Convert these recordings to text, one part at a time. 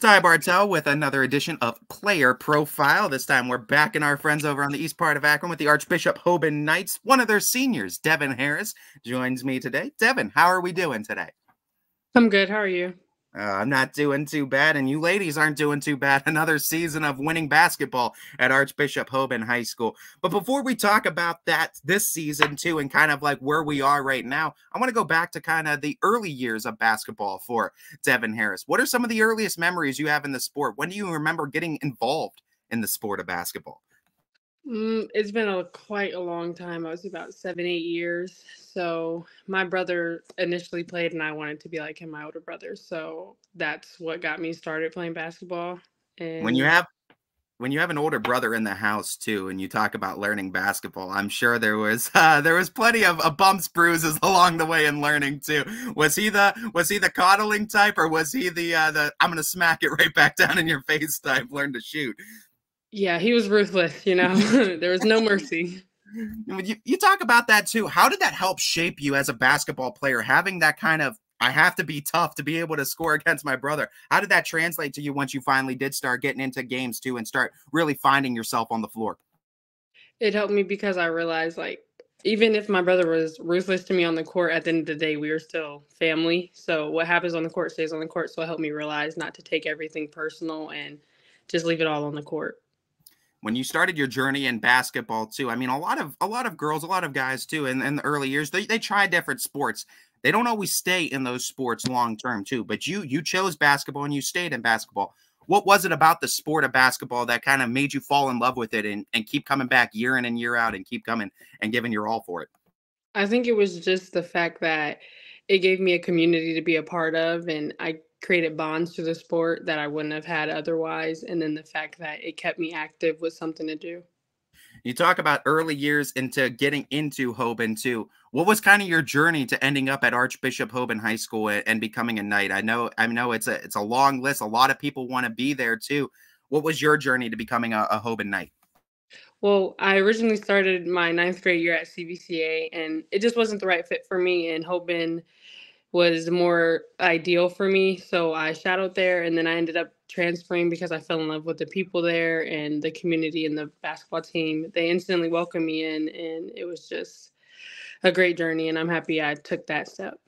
Ty Bartel with another edition of Player Profile. This time we're backing our friends over on the east part of Akron with the Archbishop Hoban Knights. One of their seniors, Devin Harris, joins me today. Devin, how are we doing today? I'm good. How are you? Uh, I'm not doing too bad, and you ladies aren't doing too bad. Another season of winning basketball at Archbishop Hoban High School. But before we talk about that this season, too, and kind of like where we are right now, I want to go back to kind of the early years of basketball for Devin Harris. What are some of the earliest memories you have in the sport? When do you remember getting involved in the sport of basketball? Mm, it's been a quite a long time. I was about seven, eight years. So my brother initially played, and I wanted to be like him, my older brother. So that's what got me started playing basketball. And when you have when you have an older brother in the house too, and you talk about learning basketball, I'm sure there was uh, there was plenty of uh, bumps, bruises along the way in learning too. Was he the was he the coddling type, or was he the uh, the I'm gonna smack it right back down in your face type? Learn to shoot. Yeah, he was ruthless, you know. there was no mercy. You, you talk about that too. How did that help shape you as a basketball player? Having that kind of I have to be tough to be able to score against my brother. How did that translate to you once you finally did start getting into games too and start really finding yourself on the floor? It helped me because I realized like even if my brother was ruthless to me on the court, at the end of the day, we were still family. So what happens on the court stays on the court. So it helped me realize not to take everything personal and just leave it all on the court when you started your journey in basketball too i mean a lot of a lot of girls a lot of guys too in, in the early years they, they try different sports. They don't always stay in those sports long term too but you you chose basketball and you stayed in basketball. What was it about the sport of basketball that kind of made you fall in love with it and, and keep coming back year in and year out and keep coming and giving your all for it? I think it was just the fact that it gave me a community to be a part of and i created bonds to the sport that I wouldn't have had otherwise. And then the fact that it kept me active was something to do. You talk about early years into getting into Hoban too. What was kind of your journey to ending up at Archbishop Hoban High School and becoming a knight? I know, I know it's a it's a long list. A lot of people want to be there too. What was your journey to becoming a, a Hoban knight? Well, I originally started my ninth grade year at CVCA, and it just wasn't the right fit for me. And Hoban was more ideal for me. So I shadowed there and then I ended up transferring because I fell in love with the people there and the community and the basketball team. They instantly welcomed me in and it was just a great journey and I'm happy I took that step.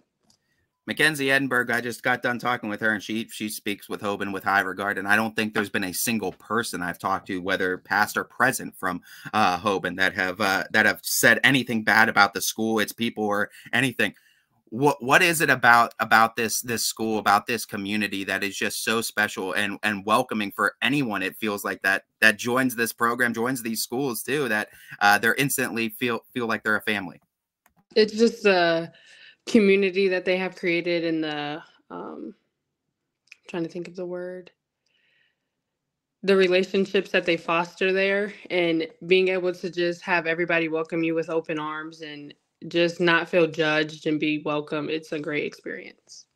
Mackenzie Edinburgh, I just got done talking with her, and she she speaks with Hoban with high regard. And I don't think there's been a single person I've talked to, whether past or present, from uh, Hoban that have uh, that have said anything bad about the school, its people, or anything what what is it about about this this school about this community that is just so special and and welcoming for anyone it feels like that that joins this program joins these schools too that uh, they're instantly feel feel like they're a family? It's just the community that they have created and the um I'm trying to think of the word. The relationships that they foster there and being able to just have everybody welcome you with open arms and just not feel judged and be welcome. It's a great experience.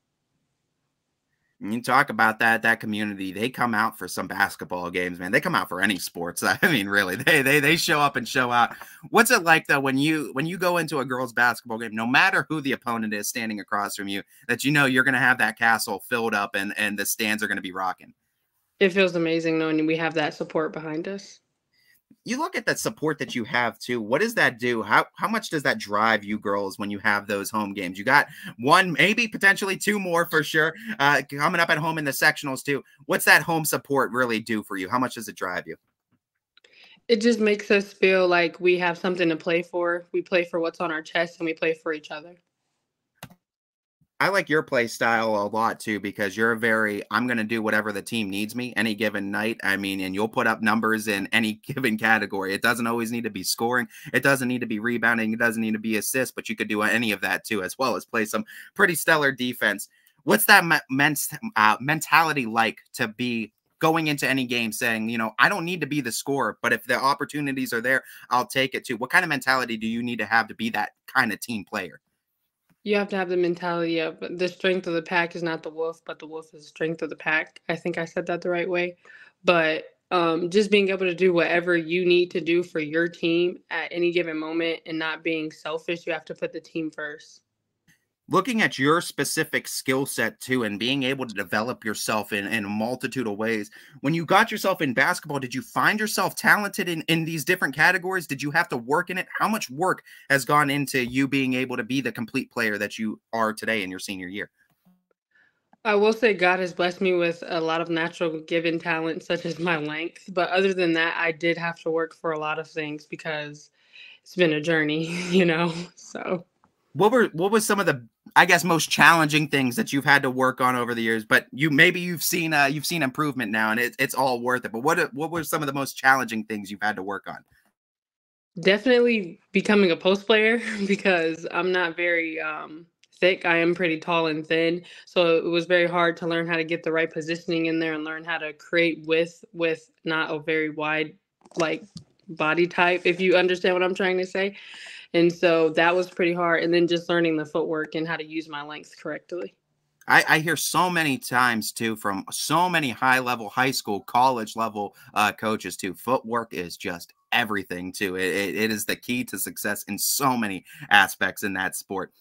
You talk about that that community. They come out for some basketball games, man. They come out for any sports. I mean, really, they they they show up and show out. What's it like though when you when you go into a girls' basketball game? No matter who the opponent is standing across from you, that you know you're going to have that castle filled up and and the stands are going to be rocking. It feels amazing knowing we have that support behind us you look at that support that you have too. What does that do? How how much does that drive you girls when you have those home games? You got one, maybe potentially two more for sure uh, coming up at home in the sectionals too. What's that home support really do for you? How much does it drive you? It just makes us feel like we have something to play for. We play for what's on our chest and we play for each other. I like your play style a lot too because you're very I'm going to do whatever the team needs me any given night. I mean, and you'll put up numbers in any given category. It doesn't always need to be scoring. It doesn't need to be rebounding. It doesn't need to be assists, but you could do any of that too, as well as play some pretty stellar defense. What's that men- uh, mentality like to be going into any game saying, you know, I don't need to be the scorer, but if the opportunities are there, I'll take it too. What kind of mentality do you need to have to be that kind of team player? You have to have the mentality of the strength of the pack is not the wolf, but the wolf is the strength of the pack. I think I said that the right way. But um, just being able to do whatever you need to do for your team at any given moment and not being selfish, you have to put the team first. Looking at your specific skill set too and being able to develop yourself in, in a multitude of ways when you got yourself in basketball did you find yourself talented in, in these different categories did you have to work in it how much work has gone into you being able to be the complete player that you are today in your senior year I will say God has blessed me with a lot of natural given talent, such as my length. But other than that, I did have to work for a lot of things because it's been a journey, you know. So what were what was some of the I guess most challenging things that you've had to work on over the years, but you maybe you've seen uh, you've seen improvement now, and it, it's all worth it. But what what were some of the most challenging things you've had to work on? Definitely becoming a post player because I'm not very um, thick. I am pretty tall and thin, so it was very hard to learn how to get the right positioning in there and learn how to create width with not a very wide like body type. If you understand what I'm trying to say. And so that was pretty hard. And then just learning the footwork and how to use my length correctly. I, I, hear so many times too from so many high level, high school, college level uh, coaches too. Footwork is just everything too. It, it, it is the key to success in so many aspects in that sport.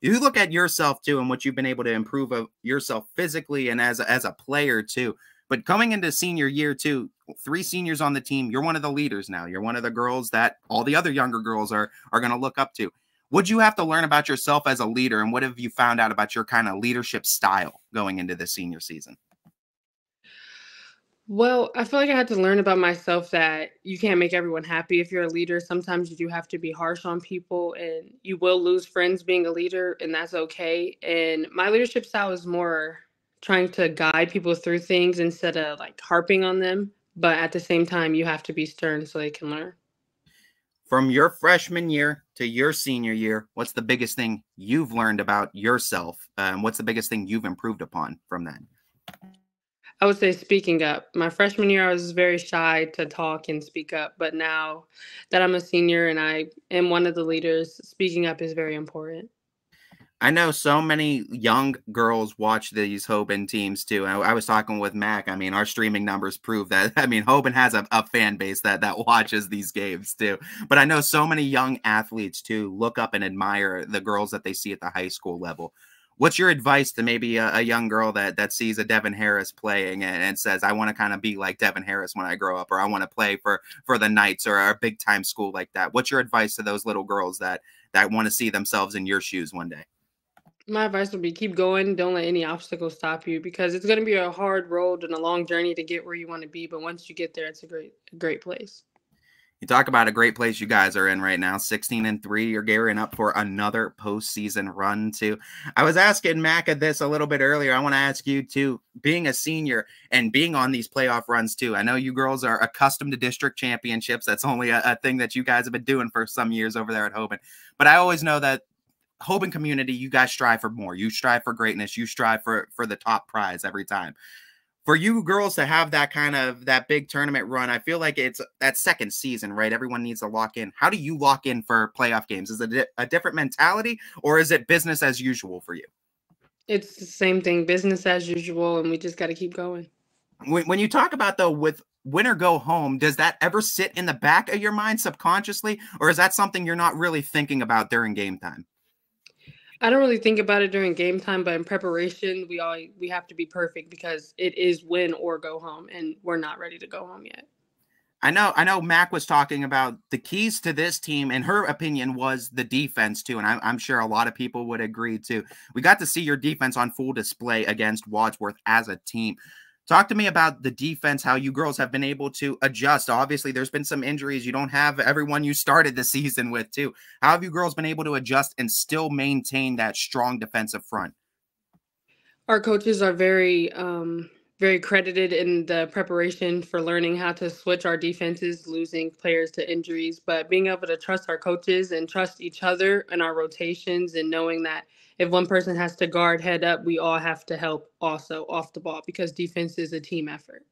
You look at yourself too and what you've been able to improve of yourself physically and as a, as a player too. But coming into senior year too, three seniors on the team, you're one of the leaders now. You're one of the girls that all the other younger girls are are going to look up to. What'd you have to learn about yourself as a leader, and what have you found out about your kind of leadership style going into the senior season? Well, I feel like I had to learn about myself that you can't make everyone happy if you're a leader. Sometimes you do have to be harsh on people and you will lose friends being a leader, and that's okay. And my leadership style is more trying to guide people through things instead of like harping on them. But at the same time, you have to be stern so they can learn. From your freshman year to your senior year, what's the biggest thing you've learned about yourself? Um, what's the biggest thing you've improved upon from that? I would say speaking up. My freshman year, I was very shy to talk and speak up. But now that I'm a senior and I am one of the leaders, speaking up is very important. I know so many young girls watch these Hoban teams too. I, I, was talking with Mac. I mean, our streaming numbers prove that. I mean, Hoban has a, a, fan base that that watches these games too. But I know so many young athletes too look up and admire the girls that they see at the high school level. What's your advice to maybe a, a young girl that that sees a Devin Harris playing and, and says, "I want to kind of be like Devin Harris when I grow up, or I want to play for for the Knights or a big time school like that"? What's your advice to those little girls that that want to see themselves in your shoes one day? My advice would be keep going. Don't let any obstacles stop you because it's going to be a hard road and a long journey to get where you want to be. But once you get there, it's a great, great place. You talk about a great place you guys are in right now. 16 and 3. You're gearing up for another postseason run, too. I was asking Maca this a little bit earlier. I want to ask you, too, being a senior and being on these playoff runs, too. I know you girls are accustomed to district championships. That's only a, a thing that you guys have been doing for some years over there at Hoban. But I always know that Hoban community, you guys strive for more. You strive for greatness. You strive for for the top prize every time. For you girls to have that kind of that big tournament run, I feel like it's that second season, right? Everyone needs to lock in. How do you lock in for playoff games? Is it a different mentality or is it business as usual for you? It's the same thing, business as usual, and we just got to keep going. When, when you talk about though with win or go home, does that ever sit in the back of your mind subconsciously, or is that something you're not really thinking about during game time? I don't really think about it during game time, but in preparation, we all we have to be perfect because it is win or go home, and we're not ready to go home yet. I know, I know. Mac was talking about the keys to this team, and her opinion was the defense too, and I'm, I'm sure a lot of people would agree too. We got to see your defense on full display against Wadsworth as a team. Talk to me about the defense, how you girls have been able to adjust. Obviously, there's been some injuries. You don't have everyone you started the season with, too. How have you girls been able to adjust and still maintain that strong defensive front? Our coaches are very, um, very credited in the preparation for learning how to switch our defenses, losing players to injuries, but being able to trust our coaches and trust each other and our rotations and knowing that – if one person has to guard head up, we all have to help also off the ball because defense is a team effort.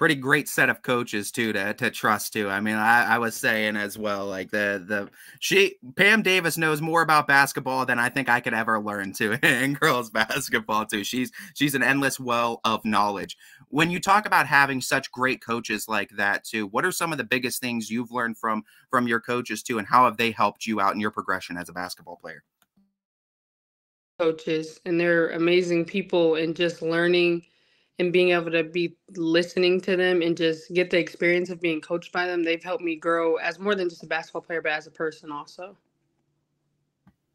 Pretty great set of coaches too to to trust too. I mean, I, I was saying as well, like the the she Pam Davis knows more about basketball than I think I could ever learn to in girls basketball too. She's she's an endless well of knowledge. When you talk about having such great coaches like that too, what are some of the biggest things you've learned from from your coaches too, and how have they helped you out in your progression as a basketball player? coaches, and they're amazing people, and just learning and being able to be listening to them and just get the experience of being coached by them, they've helped me grow as more than just a basketball player, but as a person also.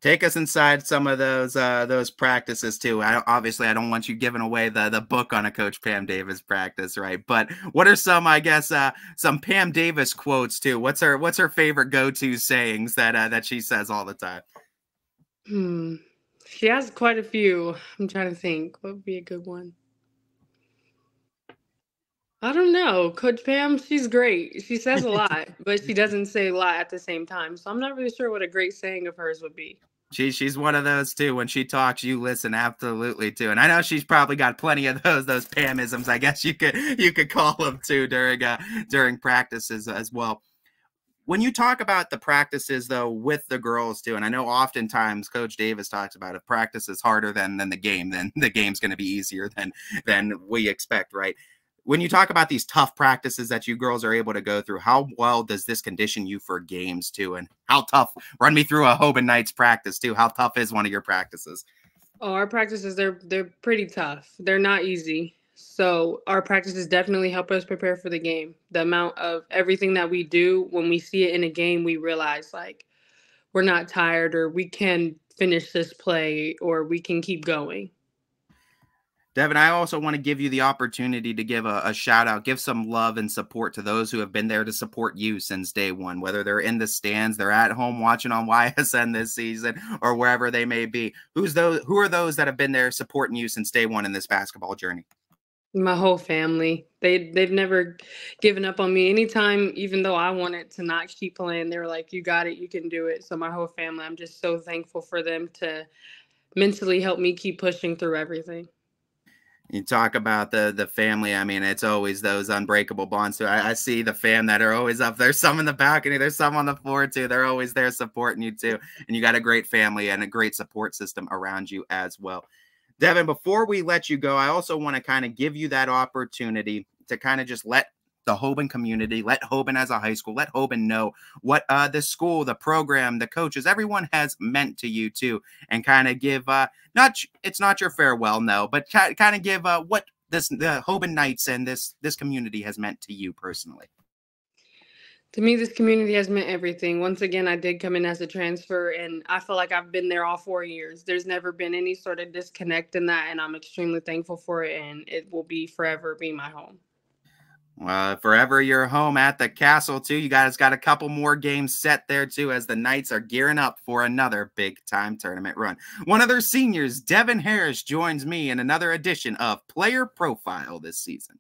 Take us inside some of those uh, those practices too. I obviously I don't want you giving away the the book on a Coach Pam Davis practice, right? But what are some, I guess, uh, some Pam Davis quotes too? What's her What's her favorite go to sayings that uh, that she says all the time? Hmm. She has quite a few. I'm trying to think. What would be a good one? I don't know. Coach Pam, she's great. She says a lot, but she doesn't say a lot at the same time. So I'm not really sure what a great saying of hers would be. She she's one of those too. When she talks, you listen absolutely too. And I know she's probably got plenty of those those Pamisms. I guess you could you could call them too during uh, during practices as well. When you talk about the practices though with the girls too, and I know oftentimes Coach Davis talks about if practice is harder than than the game, then the game's going to be easier than than we expect, right? When you talk about these tough practices that you girls are able to go through, how well does this condition you for games too? And how tough? Run me through a Hoban Knights practice too. How tough is one of your practices? Oh, our practices they're they're pretty tough. They're not easy. So our practices definitely help us prepare for the game. The amount of everything that we do when we see it in a game, we realize like we're not tired or we can finish this play or we can keep going. Devin, I also want to give you the opportunity to give a, a, shout out, give some love and support to those who have been there to support you since day one, whether they're in the stands, they're at home watching on YSN this season, or wherever they may be. Who's those? Who are those that have been there supporting you since day one in this basketball journey? My whole family. They they've never given up on me. Anytime, even though I wanted to not keep playing, they were like, "You got it. You can do it." So my whole family, I'm just so thankful for them to mentally help me keep pushing through everything you talk about the the family. I mean, it's always those unbreakable bonds. So I, I, see the fam that are always up. There's some in the balcony. There's some on the floor too. They're always there supporting you too. And you got a great family and a great support system around you as well. Devin, before we let you go, I also want to kind of give you that opportunity to kind of just let the Hoban community, let Hoban as a high school, let Hoban know what uh, the school, the program, the coaches, everyone has meant to you too, and kind of give uh, not it's not your farewell, no, but kind of give uh, what this the Hoban Knights and this this community has meant to you personally. To me, this community has meant everything. Once again, I did come in as a transfer, and I feel like I've been there all four years. There's never been any sort of disconnect in that, and I'm extremely thankful for it, and it will be forever be my home. Uh, forever you're home at the castle too. You guys got a couple more games set there too as the Knights are gearing up for another big time tournament run. One of their seniors, Devin Harris, joins me in another edition of Player Profile this season.